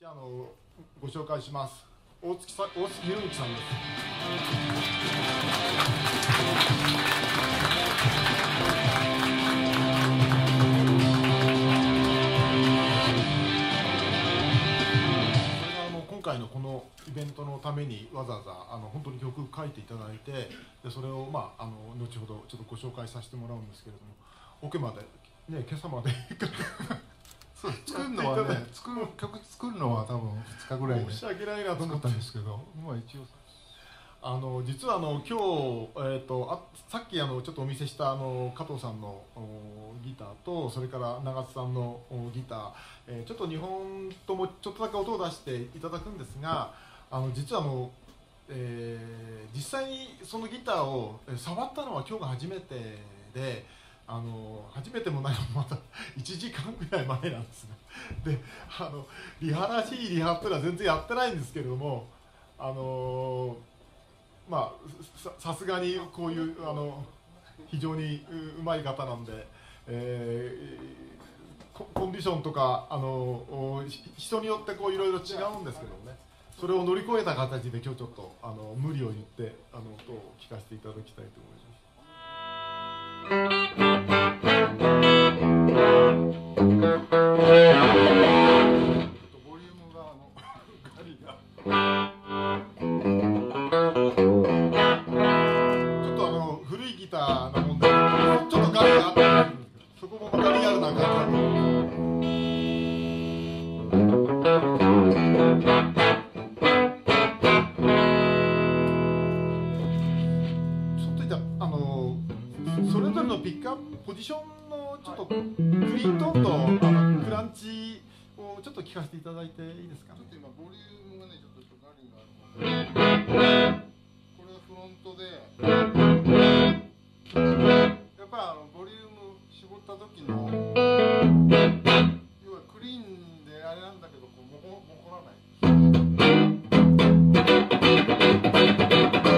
じゃあのご紹介します。大月さ大月宏之さんです。あの今回のこのイベントのためにわざわざあの本当に曲書いていただいてでそれを、まあ、あの後ほどちょっとご紹介させてもらうんですけれどもオケまで、ね、今朝まで そう作るのはね作る曲作るのは多分2日ぐらいで申し訳ないなと思ったたん。ですけどまあ一応。あの実はあの今日、えー、とあさっきあのちょっとお見せしたあの加藤さんのおギターとそれから長津さんのおギター、えーちょっと2本ともちょっとだけ音を出していただくんですがあの実はあの、えー実際にそのギターをえー触ったのは今日が初めてであの初めてもないのもまた1時間ぐらい前なんですね であのリハらしいリハっていうのは全然やってないんですけれどもあのまあさすがにこういうあの非常にうまい方なんで、えーコンディションとかあの人によってこういろいろ違うんですけどねそれを乗り越えた形で今日ちょっとあの無理を言ってあの音を聞かせていただきたいと思います。ボポジションのちょっとクリントンとあのクランチをちょっと聞かせていただいていいですかちょっと今ボリュームがね？ちょっとガリがあるのでこれはフロントでやっぱりあのボリューム絞った時の要はクリーンであれなんだけどこうもこもこらない。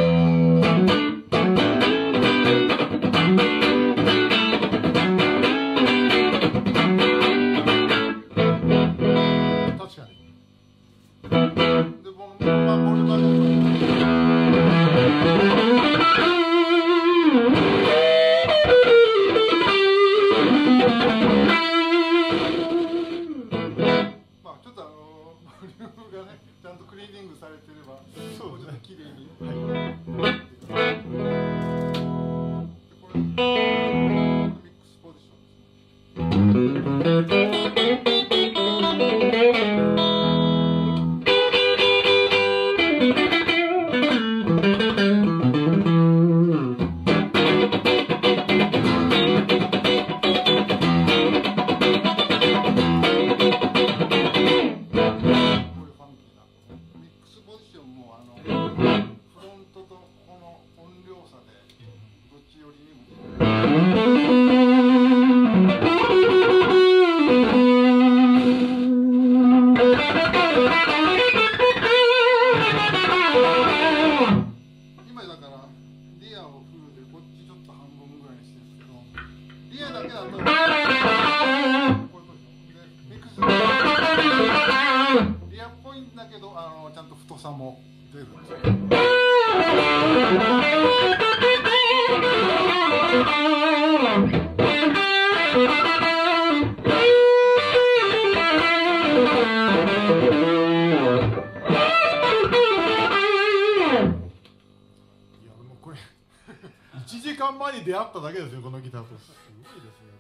っただけですよこのギターと。すごいですね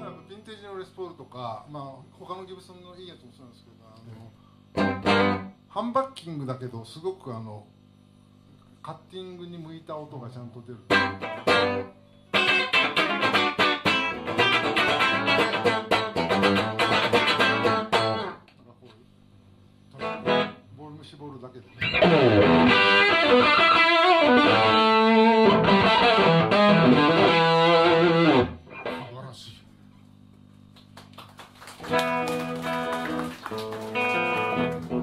だからヴィンテージのレスポールとか、まあ、他のギブソンのいいやつもそうなんですけどあのハンバッキングだけどすごくあのカッティングに向いた音がちゃんと出る。なんボーム絞るだけで。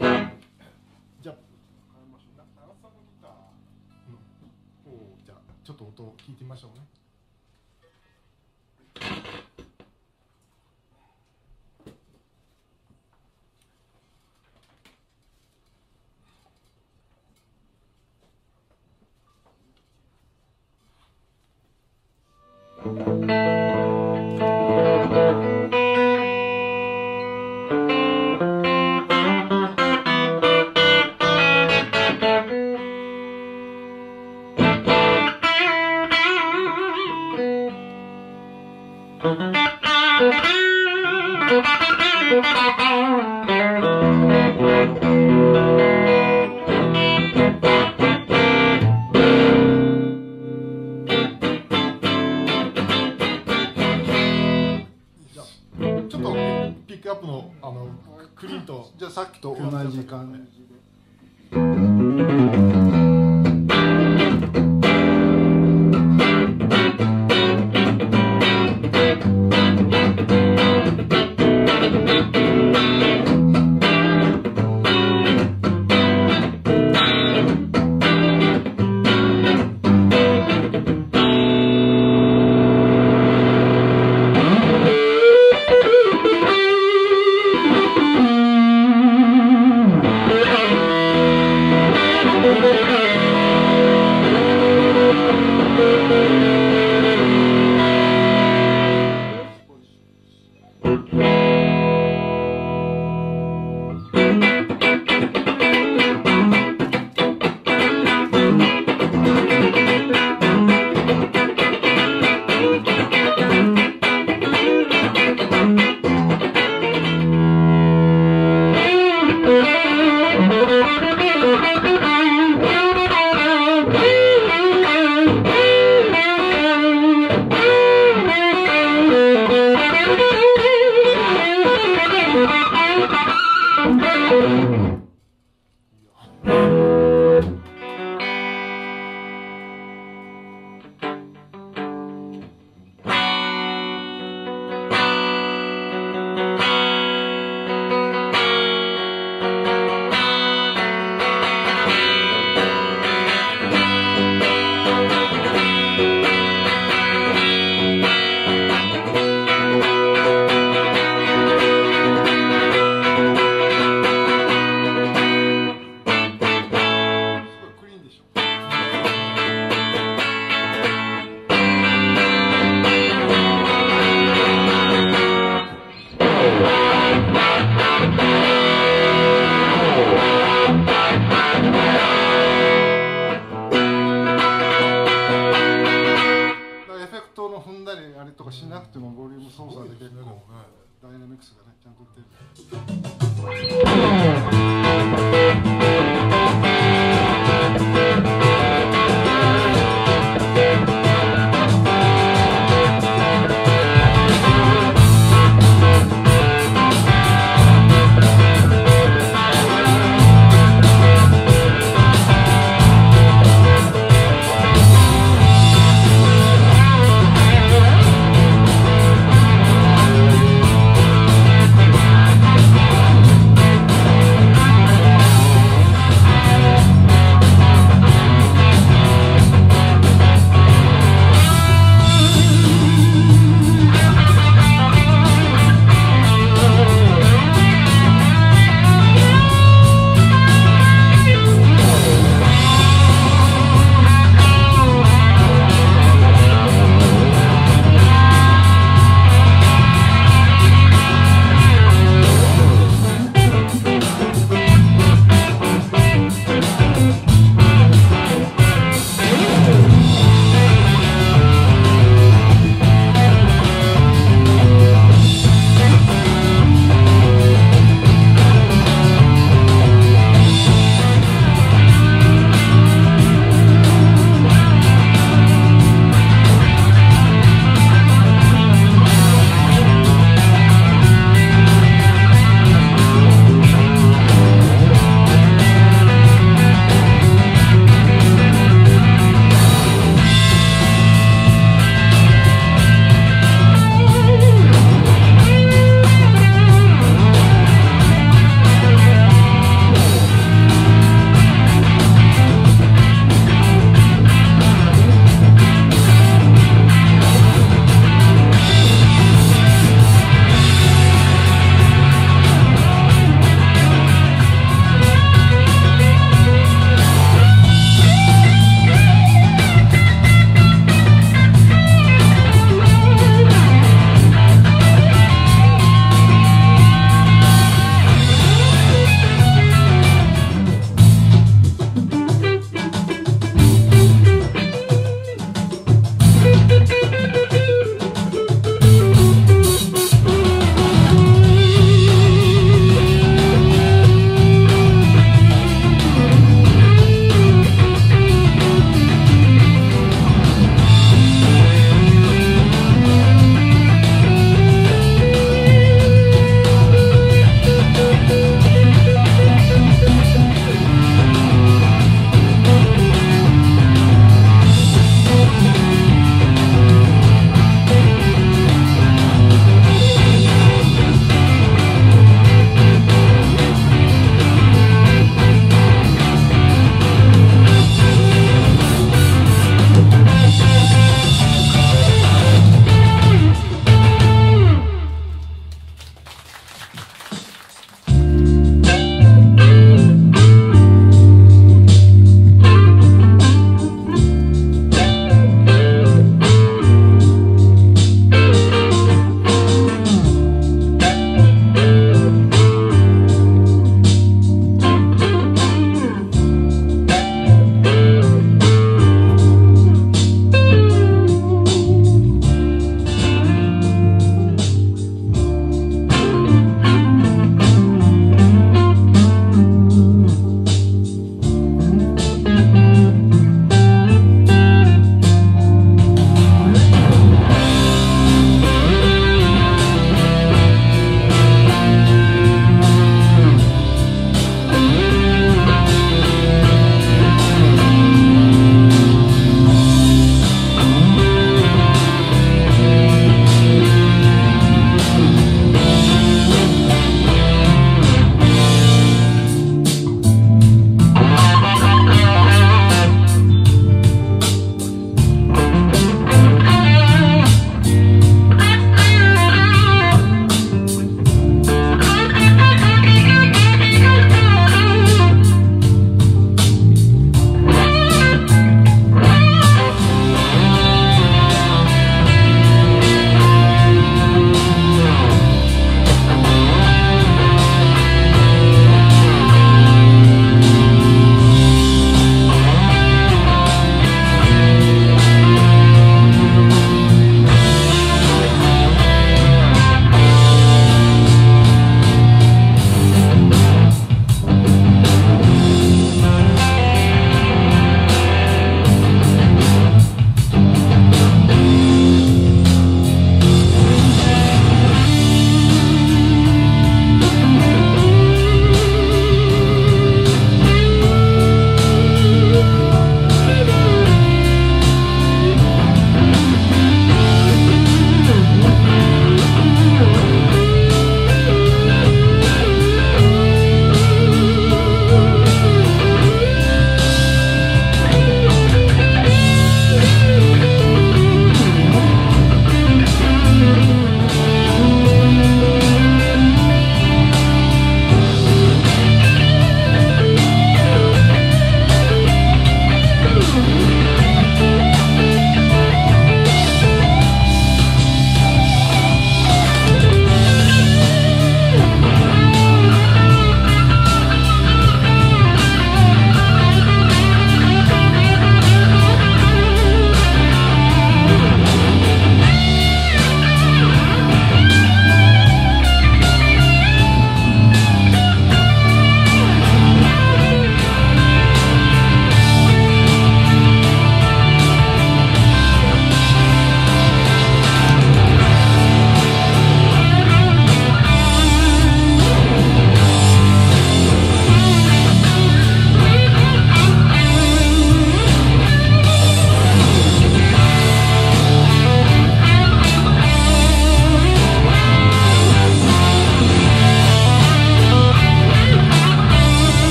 じゃあ変えましょうな長さんのギター、うん、おじゃあちょっと音を聞いてみましょうねクアップのあのクリーンとじゃあさっきと同じ感じで。